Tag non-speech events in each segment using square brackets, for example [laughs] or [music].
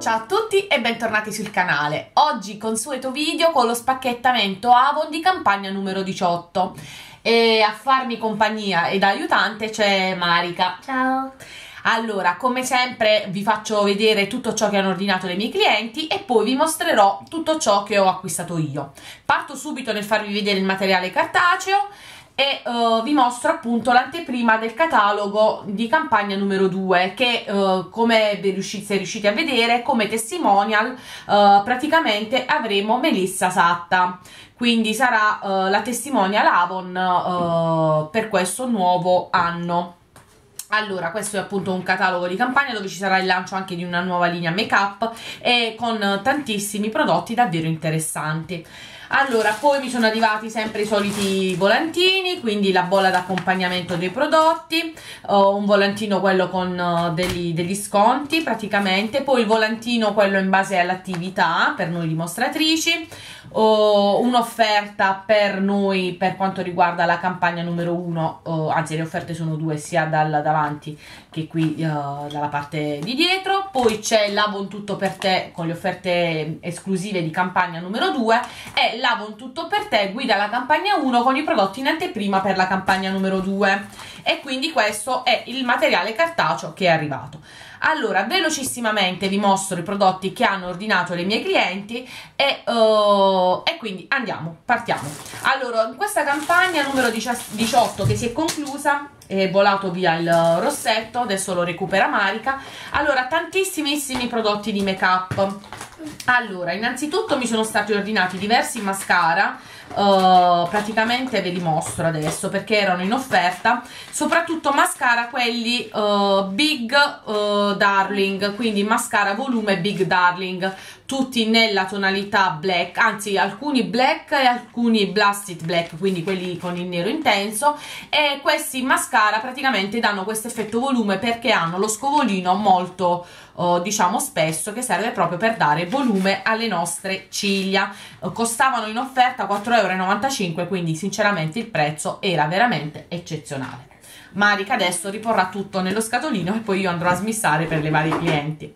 Ciao a tutti e bentornati sul canale. Oggi consueto video con lo spacchettamento Avon di campagna numero 18 e a farmi compagnia ed aiutante c'è Marica. Ciao. Allora, come sempre vi faccio vedere tutto ciò che hanno ordinato le miei clienti e poi vi mostrerò tutto ciò che ho acquistato io. Parto subito nel farvi vedere il materiale cartaceo e uh, vi mostro appunto l'anteprima del catalogo di campagna numero 2 che uh, come riuscite, a vedere come testimonial uh, praticamente avremo Melissa Satta. Quindi sarà la testimonial Avon per questo nuovo anno allora, questo è appunto un catalogo di campagna dove ci sarà il lancio anche di una nuova linea make up e con tantissimi prodotti davvero interessanti. Allora poi mi sono arrivati sempre i soliti volantini quindi la bolla d'accompagnamento dei prodotti uh, un volantino quello con uh, degli, degli, sconti praticamente poi il volantino quello in base all'attività per noi dimostratrici uh, un'offerta per noi per quanto riguarda la campagna numero uno anzi le offerte sono due sia dal davanti che qui dalla parte di dietro. Poi c'è l'Avon tutto per te con le offerte esclusive di campagna numero 2 e l'Avon tutto per te guida la campagna 1 con i prodotti in anteprima per la campagna numero 2 e quindi questo è il materiale cartaceo che è arrivato allora velocissimamente vi mostro i prodotti che hanno ordinato le mie clienti e, uh, e quindi andiamo partiamo. Allora in questa campagna numero 18 che si è conclusa è volato via il rossetto adesso lo recupera Marica. Allora tantissimissimi prodotti di make up. Allora innanzitutto mi sono stati ordinati diversi mascara uh, praticamente ve li mostro adesso perché erano in offerta soprattutto mascara quelli uh, big uh, darling quindi mascara volume big darling tutti nella tonalità black anzi alcuni black e alcuni blasted black quindi quelli con il nero intenso e questi mascara praticamente danno questo effetto volume perché hanno lo scovolino molto uh, diciamo spesso che serve proprio per dare volume alle nostre ciglia. Costavano in offerta 4,95 euro quindi sinceramente il prezzo era veramente eccezionale Marica adesso riporrà tutto nello scatolino e poi io andrò a smissare per le varie clienti.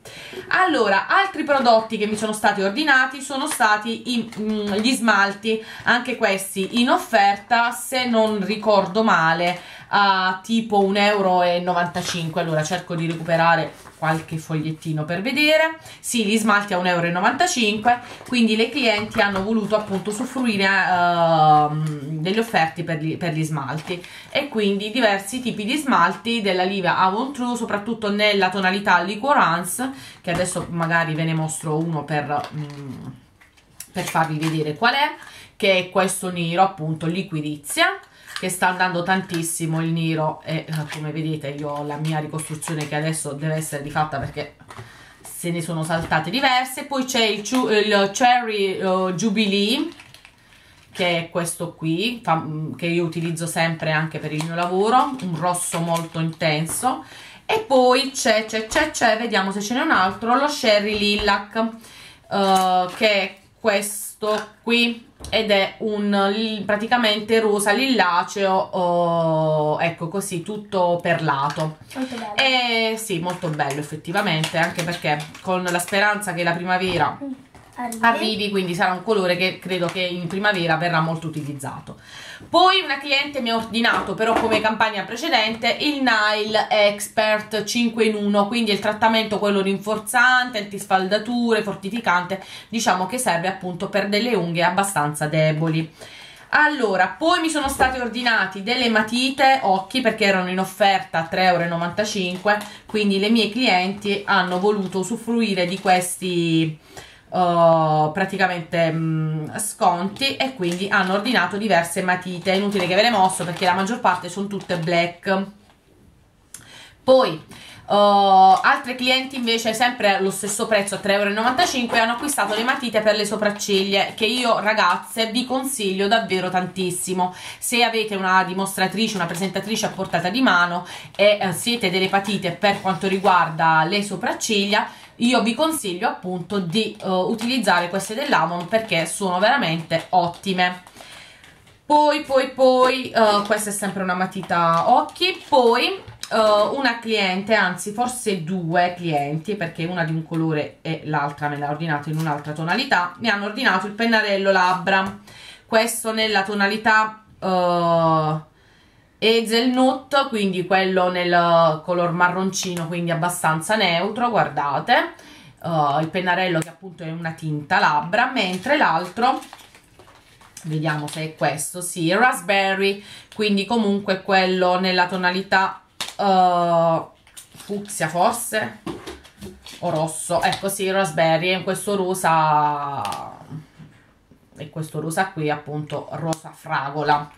Allora altri prodotti che mi sono stati ordinati sono stati i, mm, gli smalti anche questi in offerta se non ricordo male a tipo 1,95 euro allora cerco di recuperare qualche fogliettino per vedere. Sì, gli smalti a 1,95 euro quindi le clienti hanno voluto appunto usufruire uh, delle offerte per gli, per gli, smalti. E quindi diversi tipi di smalti della linea Avon True soprattutto nella tonalità Liquorance che adesso magari ve ne mostro uno per, mm, per farvi vedere qual è che è questo nero appunto liquidizia che sta andando tantissimo il nero e eh, come vedete io ho la mia ricostruzione che adesso deve essere rifatta perché se ne sono saltate diverse. Poi c'è il, il, Cherry uh, Jubilee che è questo qui mm, che io utilizzo sempre anche per il mio lavoro un rosso molto intenso. E poi c'è, c'è, c'è, c'è, vediamo se ce n'è un altro, lo Sherry Lilac, uh, che è questo qui, ed è un praticamente rosa lillaceo oh, ecco così tutto perlato. Molto bello. E sì molto bello effettivamente anche perché con la speranza che la primavera mm, arrivi, arrivi quindi sarà un colore che credo che in primavera verrà molto utilizzato poi una cliente mi ha ordinato però come campagna precedente il Nile Expert 5 in 1 quindi il trattamento quello rinforzante, antisfaldature, fortificante diciamo che serve appunto per delle unghie abbastanza deboli. Allora, poi mi sono stati ordinati delle matite occhi perché erano in offerta a 3,95 euro quindi le mie clienti hanno voluto usufruire di questi uh, praticamente mh, mm, sconti e quindi hanno ordinato diverse matite. È inutile che ve le mostro perché la maggior parte sono tutte black. Poi Uh, altre clienti invece sempre allo stesso prezzo a 3,95 euro hanno acquistato le matite per le sopracciglia che io ragazze vi consiglio davvero tantissimo. Se avete una dimostratrice, una presentatrice a portata di mano e uh, siete delle patite per quanto riguarda le sopracciglia io vi consiglio appunto di uh, utilizzare queste dell'Avon perché sono veramente ottime. Poi poi poi uh, questa è sempre una matita occhi. Poi uh, una cliente, anzi forse due clienti, perché una di un colore e l'altra me l'ha ordinato in un'altra tonalità, mi hanno ordinato il pennarello labbra, questo nella tonalità hazelnut, quindi quello nel color marroncino, quindi abbastanza neutro, guardate, uh, il pennarello che appunto è una tinta labbra, mentre l'altro vediamo se è questo, sì, raspberry, quindi comunque quello nella tonalità uh, fucsia forse o rosso. Ecco sì raspberry questo rosa e questo rosa qui appunto rosa fragola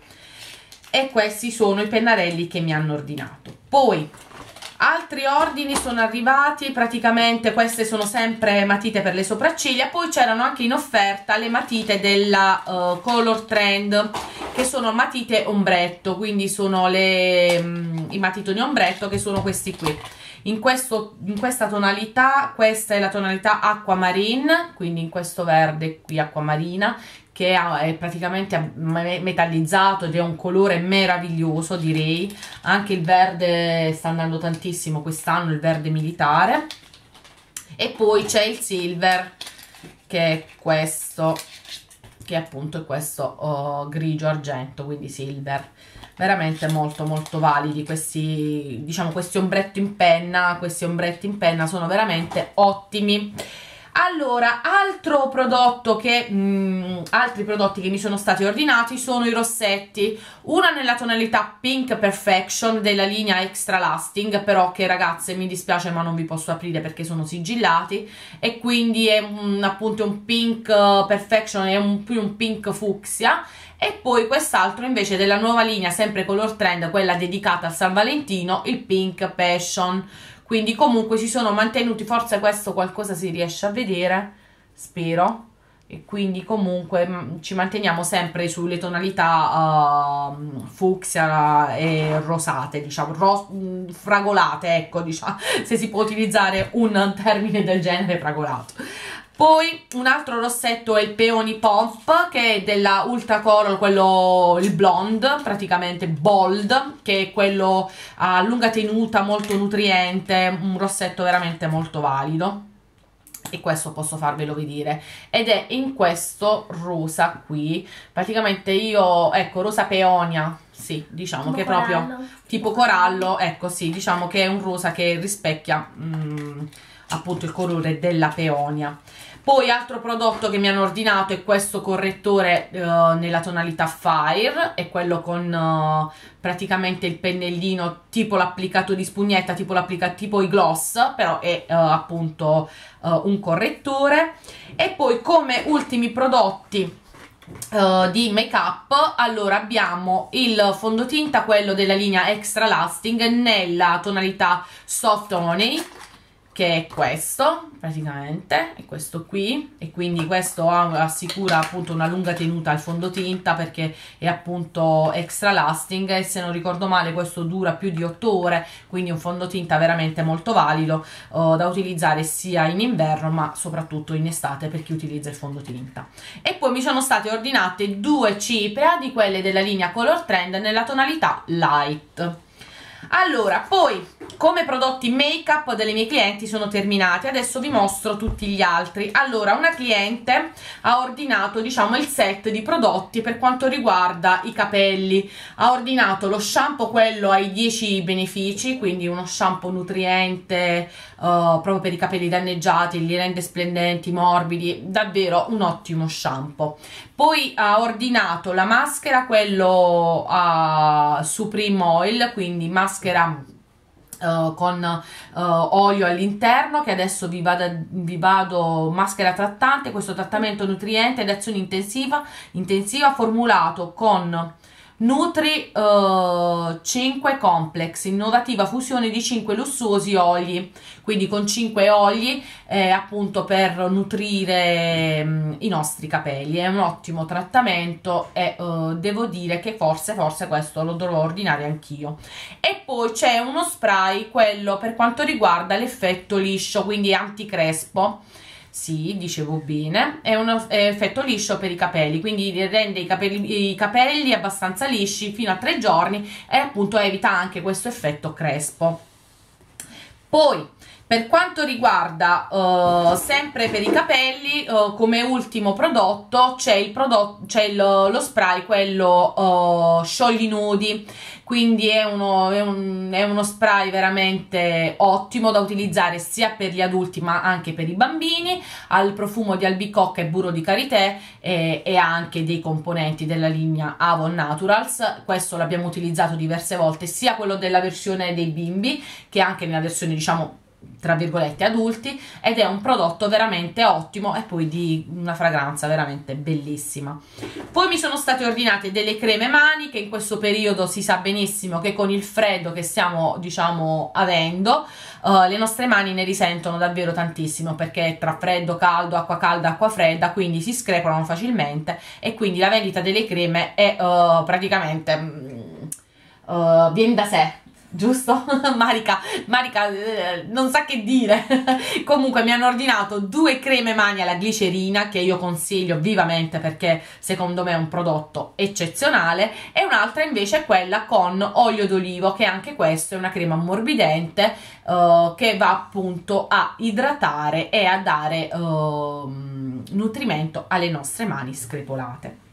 e questi sono i pennarelli che mi hanno ordinato. Poi altri ordini sono arrivati praticamente queste sono sempre matite per le sopracciglia. Poi c'erano anche in offerta le matite della uh, color trend che sono matite ombretto. Quindi sono le, um, i matitoni ombretto che sono questi qui. In, questo, in questa tonalità questa è la tonalità aquamarine quindi in questo verde qui acquamarina che è praticamente metallizzato ed è un colore meraviglioso direi. Anche il verde sta andando tantissimo quest'anno il verde militare. E poi c'è il silver che è questo che appunto è questo oh, grigio argento quindi silver. Veramente molto molto validi questi diciamo questi ombretti in penna questi ombretti in penna sono veramente ottimi allora, altro prodotto che, mh, mm, altri prodotti che mi sono stati ordinati sono i rossetti, una nella tonalità Pink Perfection della linea Extra Lasting, però che ragazze mi dispiace ma non vi posso aprire perché sono sigillati. E quindi è un, appunto un Pink Perfection, è un, più un pink fucsia. E poi quest'altro invece della nuova linea sempre color trend, quella dedicata al San Valentino, il Pink Passion quindi comunque si sono mantenuti forse questo qualcosa si riesce a vedere spero. E quindi comunque mm, ci manteniamo sempre sulle tonalità uh, fucsia e rosate diciamo ro mm, fragolate ecco diciamo [laughs] se si può utilizzare un termine del genere fragolato poi un altro rossetto è il Peony Pop che è della Ultra Color, quello il blonde, praticamente bold, che è quello a lunga tenuta, molto nutriente, un rossetto veramente molto valido. E questo posso farvelo vedere. Ed è in questo rosa qui. Praticamente io ecco rosa peonia sì diciamo tipo che è proprio tipo corallo ecco sì diciamo che è un rosa che rispecchia mm, appunto il colore della peonia poi altro prodotto che mi hanno ordinato è questo correttore uh, nella tonalità Fire, è quello con uh, praticamente il pennellino tipo l'applicato di spugnetta, tipo, tipo i gloss, però è uh, appunto un correttore. E poi come ultimi prodotti Uh, di make up allora abbiamo il fondotinta quello della linea extra lasting nella tonalità soft honey che è questo praticamente è questo qui e quindi questo assicura appunto una lunga tenuta al fondotinta perché è appunto extra lasting e se non ricordo male questo dura più di 8 ore quindi un fondotinta veramente molto valido uh, da utilizzare sia in inverno ma soprattutto in estate per chi utilizza il fondotinta. E poi mi sono state ordinate due cipria di quelle della linea color trend nella tonalità light allora poi come prodotti make up delle mie clienti sono terminati adesso vi mostro tutti gli altri. Allora una cliente ha ordinato diciamo il set di prodotti per quanto riguarda i capelli. Ha ordinato lo shampoo quello ai 10 benefici quindi uno shampoo nutriente uh, proprio per i capelli danneggiati li rende splendenti morbidi davvero un ottimo shampoo. Poi ha ordinato la maschera quello uh, Supreme Oil quindi maschera Uh, con uh, olio all'interno che adesso vi, vada, vi vado maschera trattante questo trattamento nutriente ed azione intensiva intensiva formulato con Nutri uh, 5 Complex, innovativa fusione di 5 lussuosi oli, quindi con 5 oli eh, appunto per nutrire um, i nostri capelli. È un ottimo trattamento e uh, devo dire che forse, forse questo lo dovrò ordinare anch'io. E poi c'è uno spray, quello per quanto riguarda l'effetto liscio, quindi anticrespo sì, dicevo bene, è un effetto liscio per i capelli, quindi rende i capelli, i capelli abbastanza lisci fino a tre giorni e appunto evita anche questo effetto crespo. Poi per quanto riguarda uh, sempre per i capelli, uh, come ultimo prodotto c'è lo spray, quello uh, sciogli nudi, quindi è uno, è, un, è uno spray veramente ottimo da utilizzare sia per gli adulti ma anche per i bambini, ha il profumo di albicocca e burro di karité e, e anche dei componenti della linea Avon Naturals, questo l'abbiamo utilizzato diverse volte, sia quello della versione dei bimbi che anche nella versione diciamo tra virgolette adulti ed è un prodotto veramente ottimo e poi di una fragranza veramente bellissima. Poi mi sono state ordinate delle creme mani che in questo periodo si sa benissimo che con il freddo che stiamo diciamo avendo uh, le nostre mani ne risentono davvero tantissimo perché tra freddo caldo acqua calda acqua fredda quindi si screpolano facilmente e quindi la vendita delle creme è uh, praticamente uh, viene da sé giusto? [laughs] Marica, Marica eh, non sa che dire. [laughs] Comunque mi hanno ordinato due creme mani alla glicerina che io consiglio vivamente perché secondo me è un prodotto eccezionale e un'altra invece è quella con olio d'olivo che anche questo è una crema ammorbidente eh, che va appunto a idratare e a dare eh, nutrimento alle nostre mani screpolate.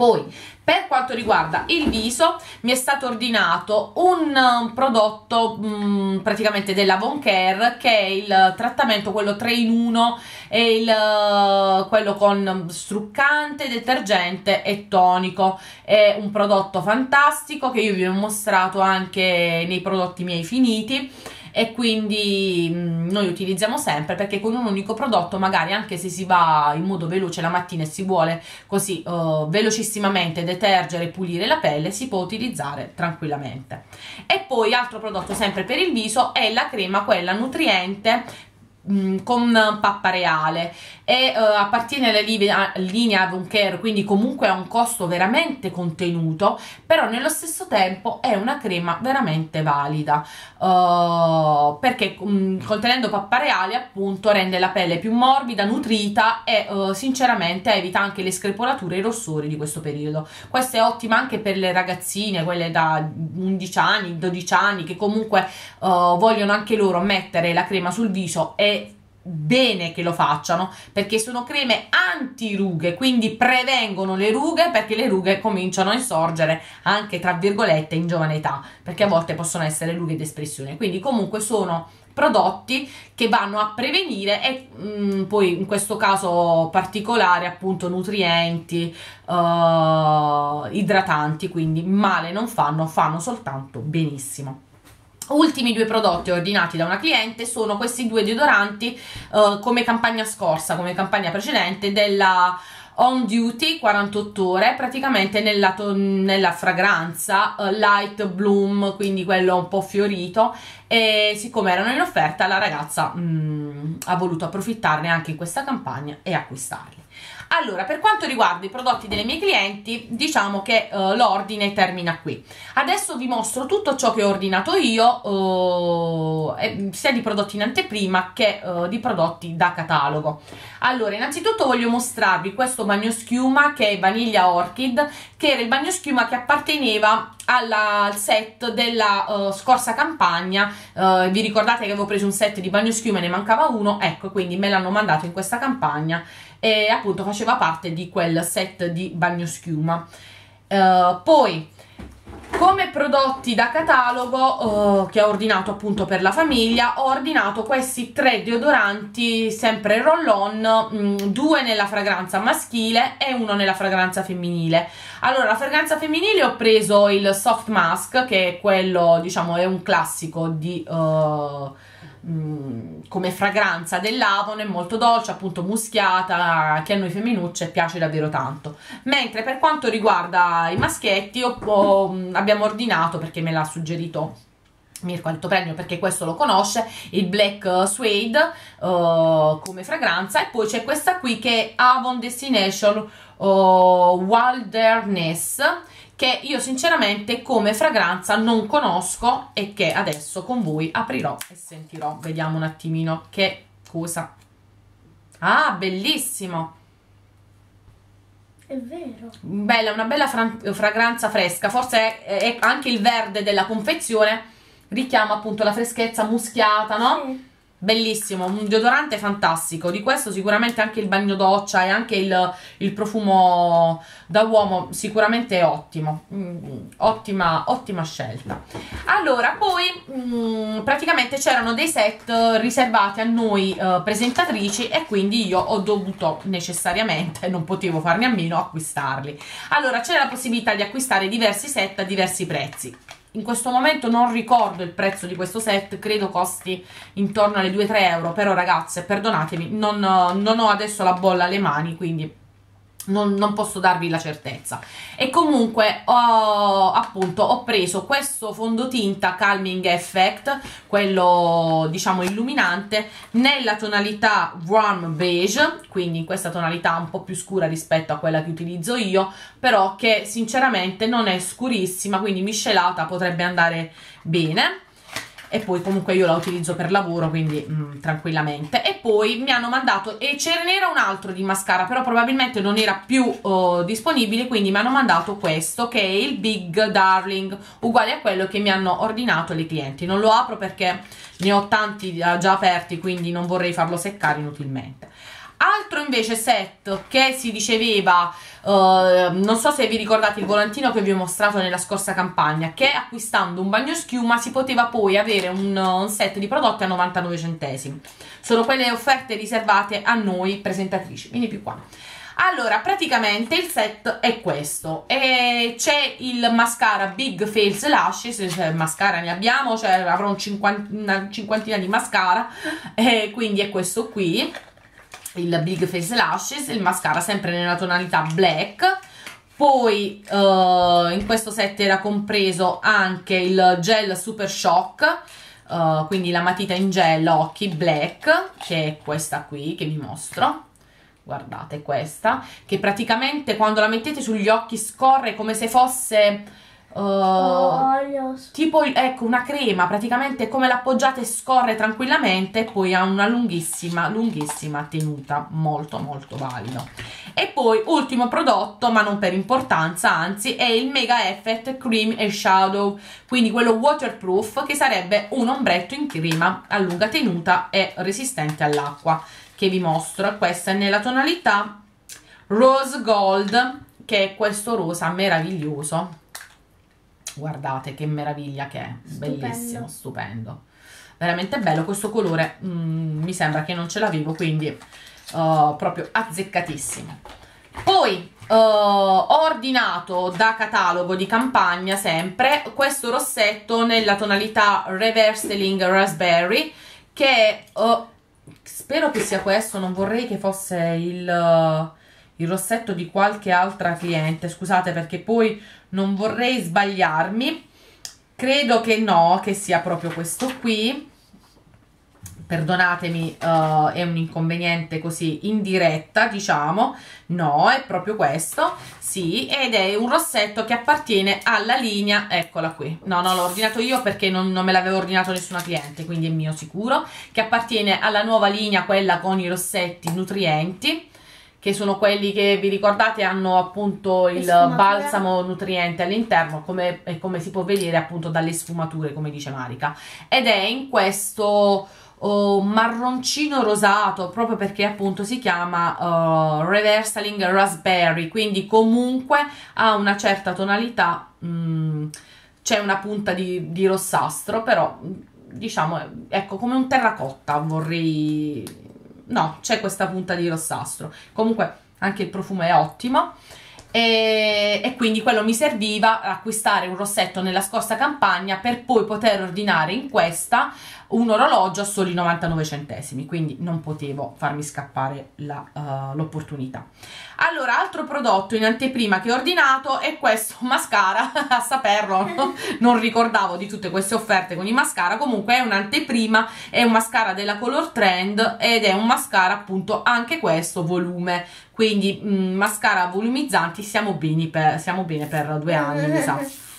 Poi, per quanto riguarda il viso, mi è stato ordinato un um, prodotto mh, mm, praticamente della Von Care che è il trattamento, quello 3 in 1, è il, uh, quello con struccante, detergente e tonico. È un prodotto fantastico che io vi ho mostrato anche nei prodotti miei finiti e quindi mh, mm, noi utilizziamo sempre perché con un unico prodotto magari anche se si va in modo veloce la mattina e si vuole così uh, velocissimamente detergere e pulire la pelle si può utilizzare tranquillamente. E poi altro prodotto sempre per il viso è la crema quella nutriente Mm, con pappa reale e uh, appartiene alla linea, linea Avon Care quindi comunque ha un costo veramente contenuto però nello stesso tempo è una crema veramente valida uh, perché um, contenendo pappa reale appunto rende la pelle più morbida, nutrita e uh, sinceramente evita anche le screpolature e i rossori di questo periodo. Questa è ottima anche per le ragazzine quelle da 11 anni, 12 anni che comunque vogliono anche loro mettere la crema sul viso e bene che lo facciano perché sono creme anti rughe quindi prevengono le rughe perché le rughe cominciano a insorgere anche tra virgolette in giovane età perché a volte possono essere rughe d'espressione. Quindi comunque sono prodotti che vanno a prevenire e mh, mm, poi in questo caso particolare appunto nutrienti uh, idratanti quindi male non fanno fanno soltanto benissimo Ultimi due prodotti ordinati da una cliente sono questi due deodoranti uh, come campagna scorsa, come campagna precedente della on duty 48 ore praticamente nella, nella fragranza uh, light bloom quindi quello un po' fiorito. E siccome erano in offerta la ragazza mm, ha voluto approfittarne anche in questa campagna e acquistarli allora, per quanto riguarda i prodotti delle mie clienti, diciamo che uh, l'ordine termina qui. Adesso vi mostro tutto ciò che ho ordinato io, uh, sia di prodotti in anteprima che uh, di prodotti da catalogo. Allora, innanzitutto voglio mostrarvi questo bagno schiuma che è Vaniglia Orchid, che era il bagno schiuma che apparteneva alla, al set della uh, scorsa campagna uh, vi ricordate che avevo preso un set di bagno schiuma e ne mancava uno ecco quindi me l'hanno mandato in questa campagna e appunto faceva parte di quel set di bagno schiuma. Uh, poi come prodotti da catalogo uh, che ho ordinato appunto per la famiglia ho ordinato questi tre deodoranti sempre roll-on mm, due nella fragranza maschile e uno nella fragranza femminile. Allora la fragranza femminile ho preso il soft mask che è quello diciamo è un classico di uh, Come fragranza dell'Avon è molto dolce, appunto muschiata, che a noi femminucce piace davvero tanto. Mentre per quanto riguarda i maschietti abbiamo ordinato, perché me l'ha suggerito Mirko Alto Premio perché questo lo conosce, il Black Suede uh, come fragranza e poi c'è questa qui che è Avon Destination uh, Wilderness che io sinceramente come fragranza non conosco e che adesso con voi aprirò e sentirò. Vediamo un attimino che cosa Ah, bellissimo. È vero. Bella, una bella fragranza fresca. Forse è, è anche il verde della confezione richiama appunto la freschezza muschiata, no? Sì. Bellissimo, un deodorante fantastico. Di questo sicuramente anche il bagno doccia e anche il, il profumo da uomo sicuramente è ottimo. Mm, ottima, ottima scelta. Allora, poi mm, praticamente c'erano dei set riservati a noi eh, presentatrici e quindi io ho dovuto necessariamente, non potevo farne a meno, acquistarli. Allora, c'era la possibilità di acquistare diversi set a diversi prezzi. In questo momento non ricordo il prezzo di questo set, credo costi intorno alle 2-3 euro, però ragazze, perdonatemi, non, non ho adesso la bolla alle mani, quindi non, non, posso darvi la certezza. E comunque ho, appunto ho preso questo fondotinta calming effect quello diciamo illuminante nella tonalità warm beige quindi in questa tonalità un po' più scura rispetto a quella che utilizzo io però che sinceramente non è scurissima quindi miscelata potrebbe andare bene e poi comunque io la utilizzo per lavoro quindi mh, tranquillamente. E poi mi hanno mandato e ce n'era un altro di mascara però probabilmente non era più uh, disponibile quindi mi hanno mandato questo che è il Big Darling uguale a quello che mi hanno ordinato le clienti. Non lo apro perché ne ho tanti già aperti quindi non vorrei farlo seccare inutilmente altro invece set che si diceva uh, non so se vi ricordate il volantino che vi ho mostrato nella scorsa campagna che acquistando un bagno schiuma si poteva poi avere un, un set di prodotti a 99 centesimi. Sono quelle offerte riservate a noi presentatrici vieni più qua. Allora, praticamente il set è questo. C'è il mascara Big Fails Lashes, cioè mascara ne abbiamo, cioè avrò un cinquant una cinquantina di mascara [laughs] e quindi è questo qui il Big Face Lashes, il mascara sempre nella tonalità black. Poi uh, in questo set era compreso anche il gel Super Shock uh, quindi la matita in gel occhi black che è questa qui che vi mostro. Guardate questa che praticamente quando la mettete sugli occhi scorre come se fosse Uh, tipo ecco una crema praticamente come l'appoggiate scorre tranquillamente poi ha una lunghissima lunghissima tenuta molto molto valido. E poi ultimo prodotto ma non per importanza anzi è il Mega Effect Cream e Shadow quindi quello waterproof che sarebbe un ombretto in crema a lunga tenuta e resistente all'acqua che vi mostro. Questa è nella tonalità Rose Gold che è questo rosa meraviglioso guardate che meraviglia che è. Stupendo. bellissimo stupendo. Veramente bello questo colore mm, mi sembra che non ce l'avevo quindi uh, proprio azzeccatissimo. Poi uh, ho ordinato da catalogo di campagna sempre questo rossetto nella tonalità Reverseling Raspberry che uh, spero che sia questo non vorrei che fosse il il rossetto di qualche altra cliente scusate perché poi non vorrei sbagliarmi. Credo che no che sia proprio questo qui. Perdonatemi uh, è un inconveniente così in diretta diciamo. No è proprio questo. Sì ed è un rossetto che appartiene alla linea eccola qui. No no l'ho ordinato io perché non, non me l'avevo ordinato nessuna cliente quindi è mio sicuro che appartiene alla nuova linea quella con i rossetti nutrienti che sono quelli che vi ricordate hanno appunto il balsamo nutriente all'interno come, come, si può vedere appunto dalle sfumature come dice Marica ed è in questo oh, marroncino rosato proprio perché appunto si chiama uh, reversaling raspberry quindi comunque ha una certa tonalità mm, c'è una punta di, di rossastro però diciamo ecco come un terracotta vorrei no, c'è questa punta di rossastro. Comunque anche il profumo è ottimo. E, e, quindi quello mi serviva acquistare un rossetto nella scorsa campagna per poi poter ordinare in questa un orologio a soli 99 centesimi quindi non potevo farmi scappare uh, l'opportunità. Allora altro prodotto in anteprima che ho ordinato è questo mascara [laughs] a saperlo [laughs] non ricordavo di tutte queste offerte con i mascara. Comunque è un'anteprima è un mascara della Color Trend ed è un mascara appunto anche questo volume. Quindi mh, mm, mascara volumizzanti siamo bene per, siamo bene per due anni mi sa [laughs]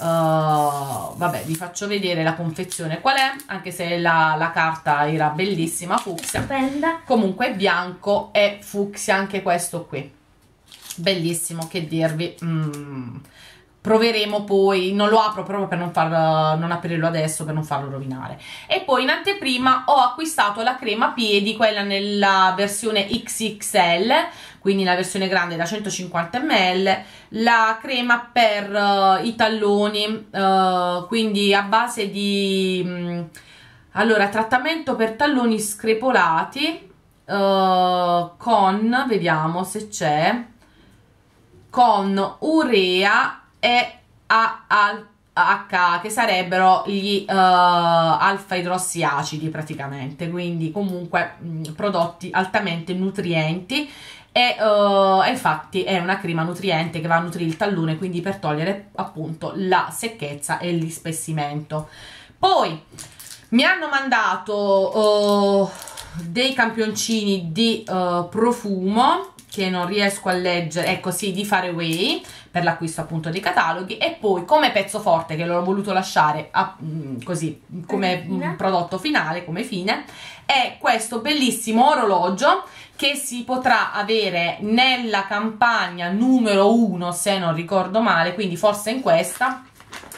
Uh, vabbè vi faccio vedere la confezione. Qual è? Anche se la, la carta era bellissima fucsia. Stupenda. comunque è bianco e fucsia anche questo qui. Bellissimo che dirvi. Mm. proveremo poi. Non lo apro proprio per non, far, non aprirlo adesso per non farlo rovinare. E poi in anteprima ho acquistato la crema piedi quella nella versione XXL quindi la versione grande da 150 ml la crema per uh, i talloni uh, quindi a base di um, allora trattamento per talloni screpolati uh, con vediamo se c'è con urea e AH che sarebbero gli uh, alfa idrossiacidi praticamente quindi comunque mh, prodotti altamente nutrienti e uh, infatti è una crema nutriente che va a nutrire il tallone quindi per togliere appunto la secchezza e l'ispessimento. Poi mi hanno mandato uh, dei campioncini di uh, profumo che non riesco a leggere, ecco sì, di Faraway per l'acquisto appunto dei cataloghi. E poi come pezzo forte che l'ho voluto lasciare a, mm, così come prodotto finale, come fine, è questo bellissimo orologio che si potrà avere nella campagna numero 1 se non ricordo male, quindi forse in questa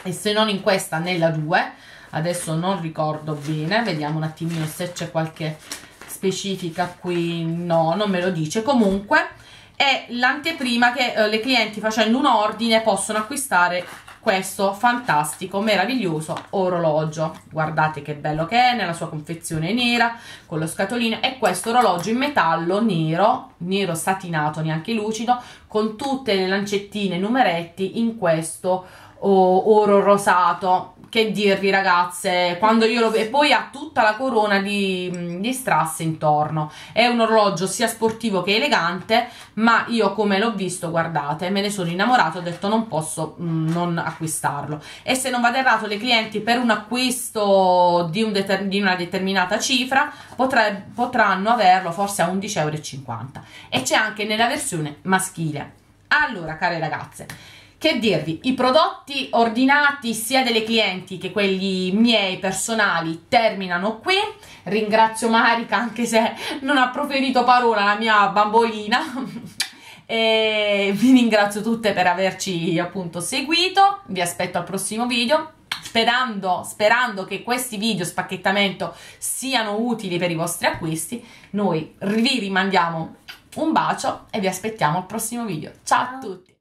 e se non in questa nella 2 adesso non ricordo bene, vediamo un attimino se c'è qualche specifica qui. No, non me lo dice. Comunque è l'anteprima che eh, le clienti facendo un ordine possono acquistare questo fantastico, meraviglioso orologio. Guardate che bello che è nella sua confezione nera con lo scatolino e questo orologio in metallo nero nero satinato neanche lucido con tutte le lancettine numeretti in questo oh, oro rosato che dirvi ragazze? Quando io lo e poi ha tutta la corona di, di strass intorno. È un orologio sia sportivo che elegante ma io come l'ho visto guardate me ne sono innamorato ho detto non posso mh, non acquistarlo e se non vado errato le clienti per un acquisto di, un di una determinata cifra potre, potranno averlo forse a 11,50 euro e c'è anche nella versione maschile. Allora care ragazze che dirvi, i prodotti ordinati sia delle clienti che quelli miei personali terminano qui. Ringrazio Marica anche se non ha proferito parola la mia bambolina. [laughs] e vi ringrazio tutte per averci appunto seguito. Vi aspetto al prossimo video. Sperando, sperando che questi video spacchettamento siano utili per i vostri acquisti, noi vi rimandiamo un bacio e vi aspettiamo al prossimo video. Ciao a tutti!